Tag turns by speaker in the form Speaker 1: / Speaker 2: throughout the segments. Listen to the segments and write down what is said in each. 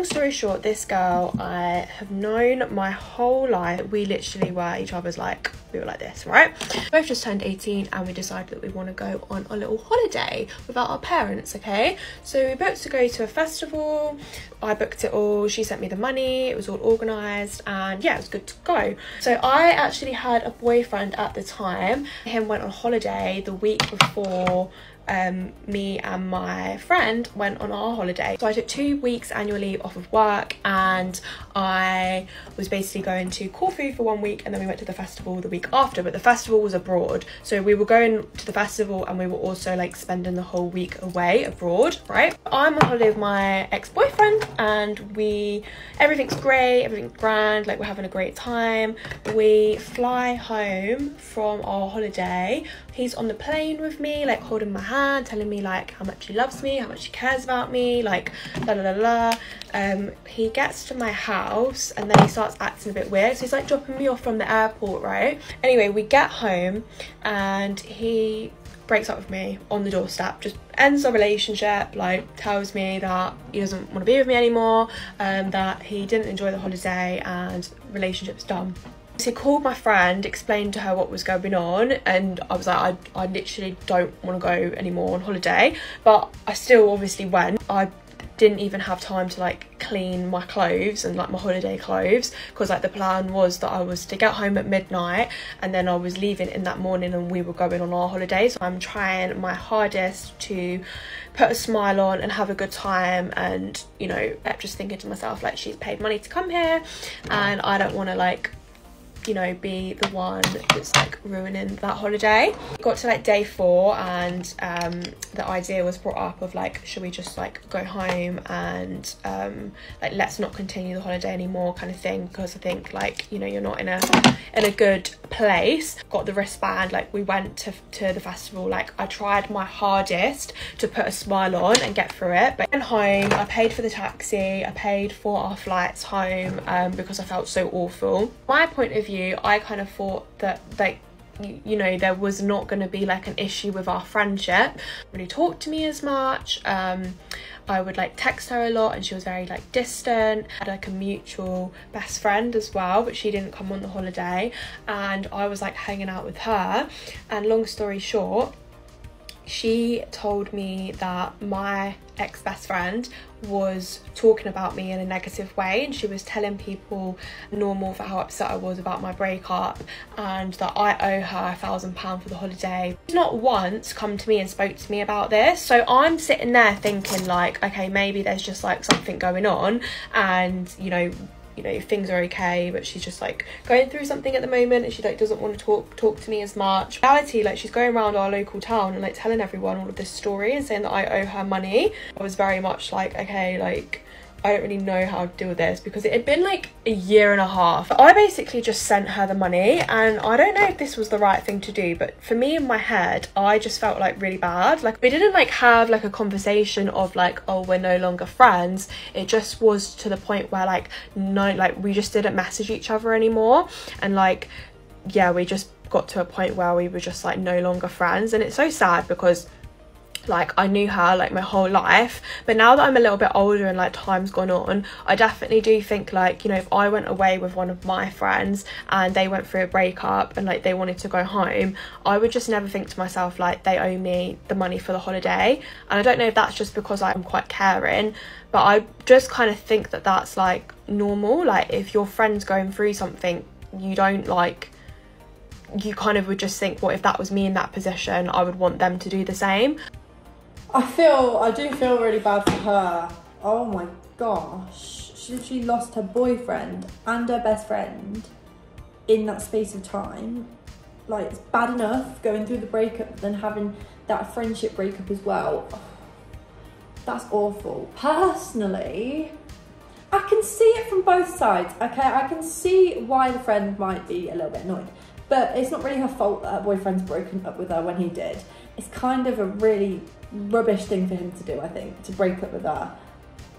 Speaker 1: long story short, this girl I have known my whole life. We literally were each other's like, we were like this, right? Both just turned 18 and we decided that we want to go on a little holiday without our parents, okay? So we booked to go to a festival. I booked it all. She sent me the money. It was all organised and yeah, it was good to go. So I actually had a boyfriend at the time. Him went on holiday the week before um, me and my friend went on our holiday. So I took two weeks annual leave off of work and I was basically going to Corfu for one week and then we went to the festival the week after but the festival was abroad. So we were going to the festival and we were also like spending the whole week away abroad right? I'm on holiday with my ex-boyfriend and we everything's great everything's grand like we're having a great time. We fly home from our holiday. He's on the plane with me like holding my hand telling me like how much he loves me how much he cares about me like la la la la um he gets to my house and then he starts acting a bit weird so he's like dropping me off from the airport right anyway we get home and he breaks up with me on the doorstep just ends our relationship like tells me that he doesn't want to be with me anymore um that he didn't enjoy the holiday and relationship's done so he called my friend, explained to her what was going on, and I was like, I, I literally don't want to go anymore on holiday. But I still obviously went. I didn't even have time to like clean my clothes and like my holiday clothes because like the plan was that I was to get home at midnight and then I was leaving in that morning and we were going on our holiday. So I'm trying my hardest to put a smile on and have a good time and you know just thinking to myself like she's paid money to come here and I don't want to like you know be the one that's like ruining that holiday. Got to like day four and um the idea was brought up of like should we just like go home and um like let's not continue the holiday anymore kind of thing because i think like you know you're not in a in a good place. Got the wristband like we went to, to the festival like i tried my hardest to put a smile on and get through it but went home i paid for the taxi i paid for our flights home um because i felt so awful. My point of view I kind of thought that like you know there was not going to be like an issue with our friendship. Really talked to me as much um I would like text her a lot and she was very like distant. Had like a mutual best friend as well but she didn't come on the holiday and I was like hanging out with her. And long story short she told me that my ex-best friend was talking about me in a negative way and she was telling people normal for how upset I was about my breakup and that I owe her a thousand pound for the holiday. She's not once come to me and spoke to me about this so I'm sitting there thinking like okay maybe there's just like something going on and you know you know things are okay but she's just like going through something at the moment and she like doesn't want to talk talk to me as much. In reality like she's going around our local town and like telling everyone all of this story and saying that I owe her money. I was very much like okay like I don't really know how to deal with this because it had been like a year and a half. I basically just sent her the money and I don't know if this was the right thing to do but for me in my head I just felt like really bad. Like we didn't like have like a conversation of like oh we're no longer friends. It just was to the point where like no like we just didn't message each other anymore and like yeah we just got to a point where we were just like no longer friends and it's so sad because like I knew her like my whole life. But now that I'm a little bit older and like time's gone on I definitely do think like you know if I went away with one of my friends and they went through a breakup and like they wanted to go home I would just never think to myself like they owe me the money for the holiday. And I don't know if that's just because I'm quite caring but I just kind of think that that's like normal. Like if your friend's going through something you don't like you kind of would just think what well, if that was me in that position? I would want them to do the same
Speaker 2: I feel, I do feel really bad for her. Oh my gosh. She literally lost her boyfriend and her best friend in that space of time. Like, it's bad enough going through the breakup, then having that friendship breakup as well. That's awful. Personally, I can see it from both sides, okay? I can see why the friend might be a little bit annoyed, but it's not really her fault that her boyfriend's broken up with her when he did. It's kind of a really rubbish thing for him to do, I think, to break up with her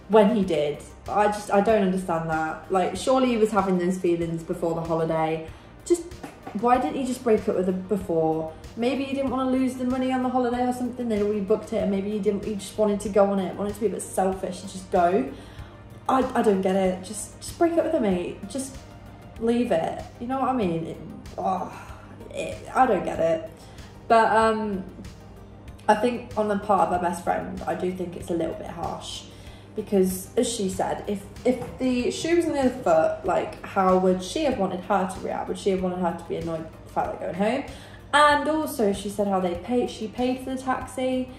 Speaker 2: when he did. I just, I don't understand that. Like, surely he was having those feelings before the holiday. Just, why didn't he just break up with her before? Maybe he didn't want to lose the money on the holiday or something. They'd already booked it, and maybe he didn't. He just wanted to go on it. Wanted to be a bit selfish and just go. I, I don't get it. Just just break up with her, mate. Just leave it. You know what I mean? It, oh, it, I don't get it. But um, I think on the part of her best friend, I do think it's a little bit harsh because, as she said, if if the shoe was on the other foot, like how would she have wanted her to react? Would she have wanted her to be annoyed with the fact going home? And also, she said how they paid. She paid for the taxi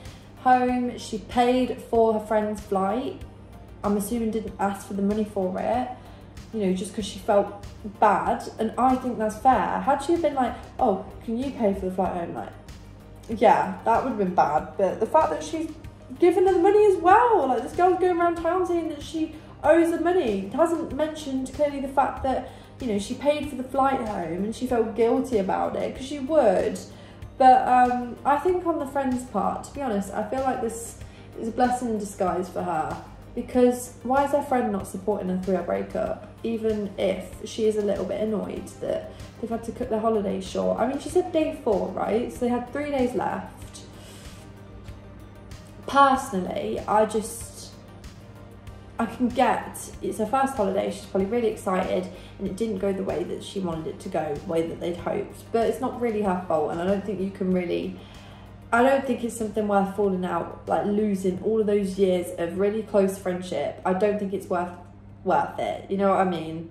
Speaker 2: home. She paid for her friend's flight. I'm assuming didn't ask for the money for it. You know, just because she felt bad, and I think that's fair. Had she been like, "Oh, can you pay for the flight home?" Like, yeah, that would have been bad. But the fact that she's given her the money as well, like this girl's going around town saying that she owes her money, hasn't mentioned clearly the fact that you know she paid for the flight home and she felt guilty about it because she would. But um, I think on the friend's part, to be honest, I feel like this is a blessing in disguise for her because why is her friend not supporting her through her breakup, even if she is a little bit annoyed that they've had to cut their holiday short? I mean, she said day four, right? So they had three days left. Personally, I just, I can get it's her first holiday, she's probably really excited, and it didn't go the way that she wanted it to go, the way that they'd hoped. But it's not really her fault, and I don't think you can really I don't think it's something worth falling out, like losing all of those years of really close friendship. I don't think it's worth worth it. You know what I mean?